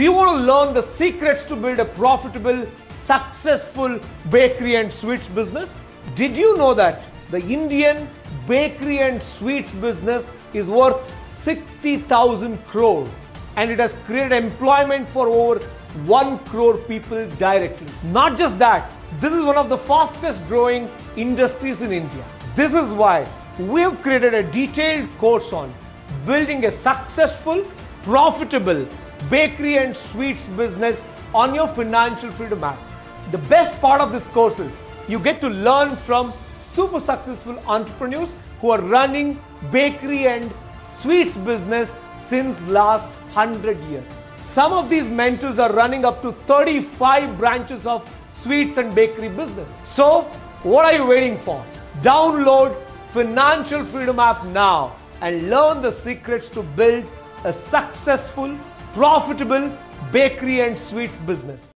Do you want to learn the secrets to build a profitable, successful bakery and sweets business? Did you know that the Indian bakery and sweets business is worth 60,000 crore and it has created employment for over 1 crore people directly. Not just that, this is one of the fastest growing industries in India. This is why we have created a detailed course on building a successful, profitable bakery and sweets business on your financial freedom app. The best part of this course is you get to learn from super successful entrepreneurs who are running bakery and sweets business since last 100 years. Some of these mentors are running up to 35 branches of sweets and bakery business. So, what are you waiting for? Download Financial Freedom app now and learn the secrets to build a successful, profitable bakery and sweets business.